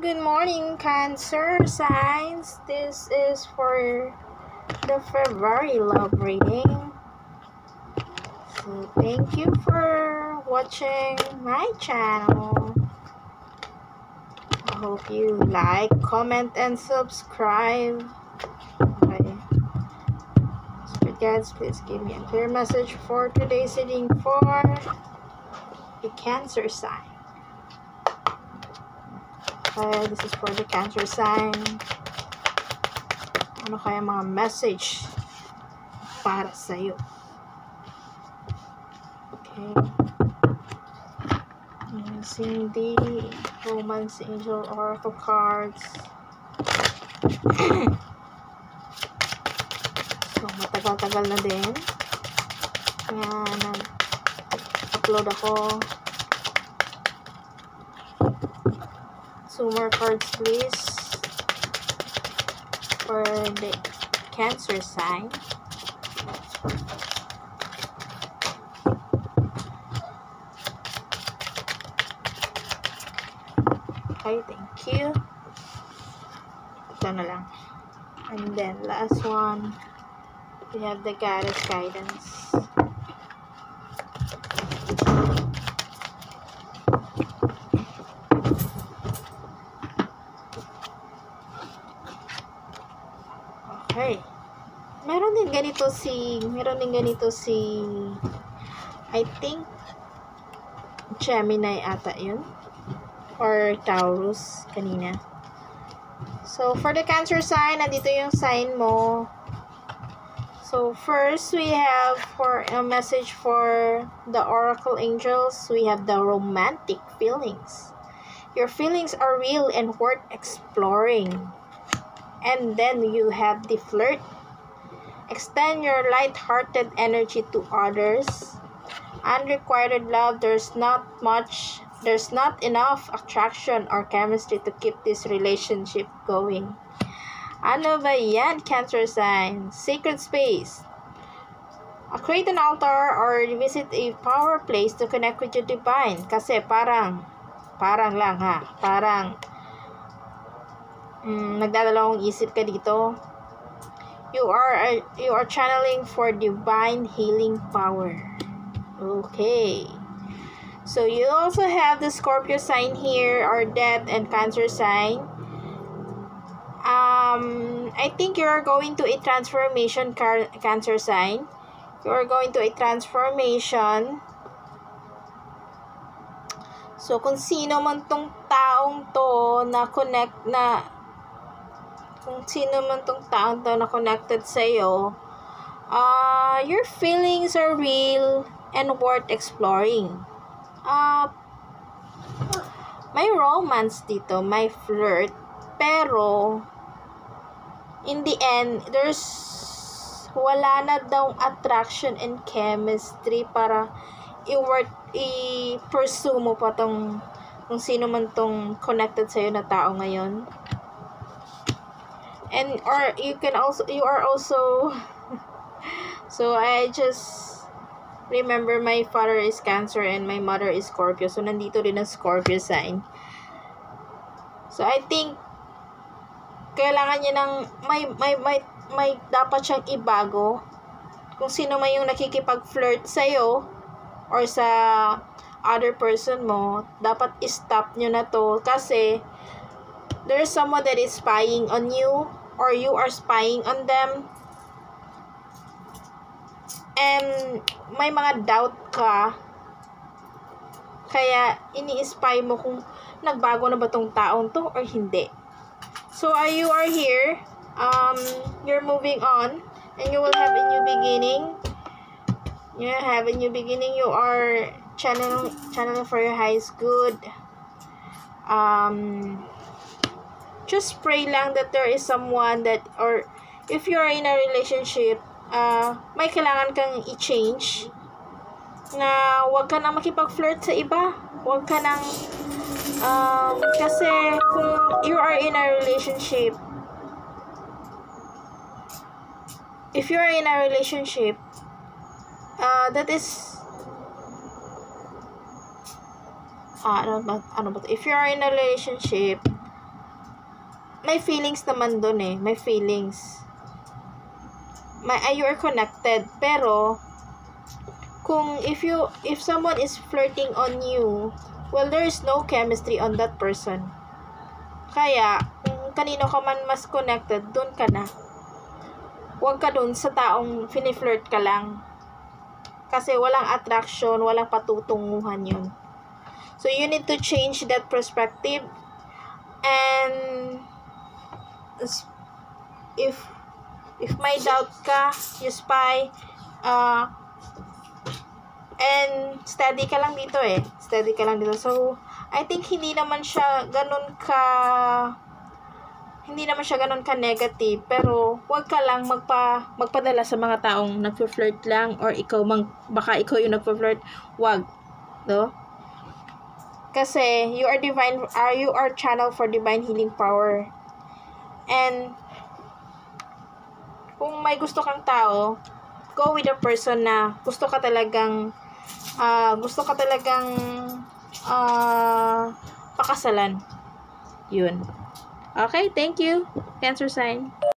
Good morning, Cancer signs. This is for the February love reading. So, thank you for watching my channel. I hope you like, comment, and subscribe. Okay. Spirit guides, please give me a clear message for today's reading for the Cancer sign. Okay, this is for the Cancer sign. Ano kaya mga message para sa'yo? Okay. Using the Romance Angel Oracle cards. so, matagal-tagal na din. Kaya, nag-upload ako Two more cards, please. For the Cancer sign. Okay, thank you. Ito na lang. And then, last one. We have the Goddess Guidance. Meron din ganito si, meron din ganito si, I think, Gemini ata yun. Or Taurus kanina. So, for the Cancer sign, nandito yung sign mo. So, first, we have for a message for the Oracle Angels, we have the romantic feelings. Your feelings are real and worth exploring. And then you have the flirt. Extend your light-hearted energy to others. Unrequited love, there's not much, there's not enough attraction or chemistry to keep this relationship going. Ano ba yan, Cancer sign? Sacred space. Create an altar or visit a power place to connect with your divine. Kasi parang, parang lang ha, parang, mm, nagdadalawang isip ka dito. You are uh, you are channeling for divine healing power. Okay. So you also have the Scorpio sign here, or Death and Cancer sign. Um, I think you are going to a transformation, car- Cancer sign. You are going to a transformation. So, kung sino man tong taong to na connect na kung sino man tong taong to na connected sa iyo, uh, your feelings are real and worth exploring. Uh, may romance dito, may flirt, pero in the end, there's wala na daw attraction and chemistry para i-worth i-pursue mo pa tong kung sino man tong connected sa'yo na tao ngayon and or you can also you are also so I just remember my father is cancer and my mother is Scorpio. So nandito din ang Scorpio sign. So I think kailangan niya ng may may may may dapat siyang ibago kung sino man yung nakikipag-flirt sa iyo or sa other person mo dapat i-stop niyo na to kasi there's someone that is spying on you or you are spying on them. And may mga doubt ka. Kaya ini-spy mo kung nagbago na ba tong taong to or hindi. So uh, you are here um, you're moving on and you will have a new beginning. You have a new beginning. You are channeling channeling for your highest good um just pray lang that there is someone that or if you are in a relationship uh, may kailangan kang i-change. Na wag ka nang makipag-flirt sa iba. Wag ka nang um, kasi kung you are in a relationship if you are in a relationship uh, that is ah, ano ba, ano ba, if you are in a relationship may feelings naman doon eh. May feelings. May, you are connected. Pero, kung if you, if someone is flirting on you, well, there is no chemistry on that person. Kaya, kung kanino ka man mas connected, doon ka na. Huwag ka doon sa taong finiflirt ka lang. Kasi walang attraction, walang patutunguhan yun. So, you need to change that perspective. And, if, if may doubt ka, you spy, uh, and steady ka lang dito eh. Steady ka lang dito. So, I think hindi naman siya ganun ka hindi naman siya ganun ka negative pero wag ka lang magpa magpadala sa mga taong nagfo-flirt lang or ikaw mang baka ikaw yung nagfo-flirt wag no kasi you are divine are you are channel for divine healing power and kung may gusto kang tao go with a person na gusto ka talagang uh, gusto ka talagang uh, pakasalan yun Okay, thank you. Cancer sign.